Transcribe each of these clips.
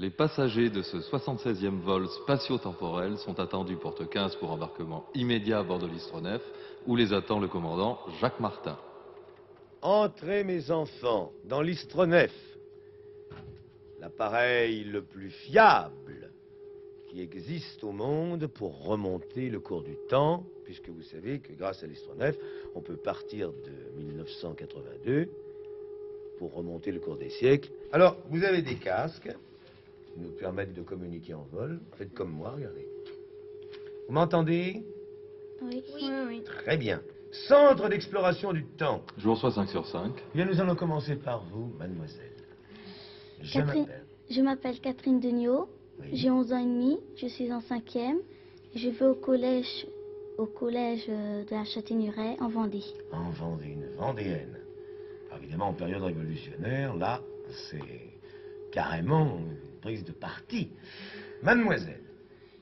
Les passagers de ce 76e vol spatio-temporel sont attendus porte 15 pour embarquement immédiat à bord de l'Istronef, où les attend le commandant Jacques Martin. Entrez, mes enfants, dans l'Istronef, l'appareil le plus fiable qui existe au monde pour remonter le cours du temps, puisque vous savez que grâce à l'Istronef, on peut partir de 1982 pour remonter le cours des siècles. Alors, vous avez des casques qui nous permettent de communiquer en vol. Faites comme moi, regardez. Vous m'entendez? Oui. Oui, oui. Très bien. Centre d'exploration du temps. Je vous reçois 5 sur 5. Eh Bien, nous allons commencer par vous, mademoiselle. Je Catherine- m'appelle. Je m'appelle Catherine Degnaud, Oui. j'ai 11 ans et demi, je suis en cinquième. Je vais au collège, au collège euh, de la Châtaigneraie en Vendée. En Vendée, une Vendéenne. Alors, évidemment, en période révolutionnaire, là, c'est carrément prise de parti. Mademoiselle,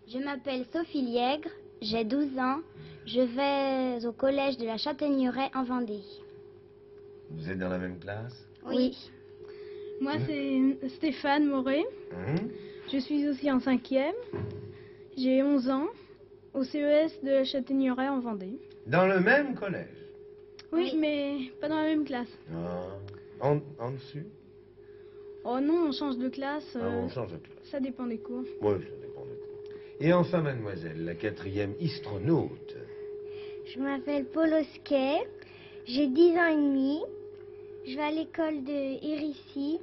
Je m'appelle Sophie Liègre, j'ai 12 ans. Je vais au collège de la Châtaigneraie en Vendée. vous êtes dans la même classe? Oui. Moi, c'est Stéphane Moret. Hein? Je suis aussi en cinquième. J'ai 11 ans. Au CES de Châtaigneraie en Vendée. Dans le même collège? Oui, mais pas dans la même classe. Ah. En, en dessus? Oh non, on change de classe. Ah, euh, On change de classe. ça dépend des cours. Oui, ça dépend de quoi. Et enfin, mademoiselle, la quatrième astronaute. Je m'appelle Paul Osquet, j'ai 10 ans et demi. Je vais à l'école de Hérissi,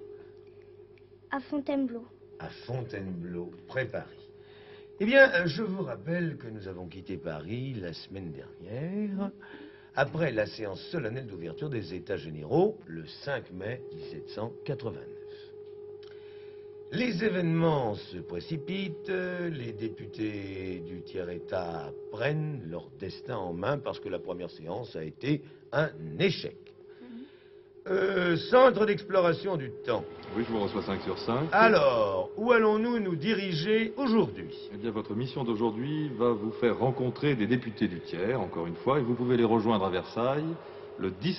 à Fontainebleau. à Fontainebleau, près Paris. Eh bien, euh, je vous rappelle que nous avons quitté Paris la semaine dernière, après la séance solennelle d'ouverture des États généraux, le 5 mai 1789. Les événements se précipitent, les députés du tiers-État prennent leur destin en main parce que la première séance a été un échec. Euh, centre d'exploration du temps. Oui, je vous reçois 5 sur 5. Alors, où allons-nous nous diriger aujourd'hui? Eh bien, votre mission d'aujourd'hui va vous faire rencontrer des députés du tiers, encore une fois, et vous pouvez les rejoindre à Versailles le 10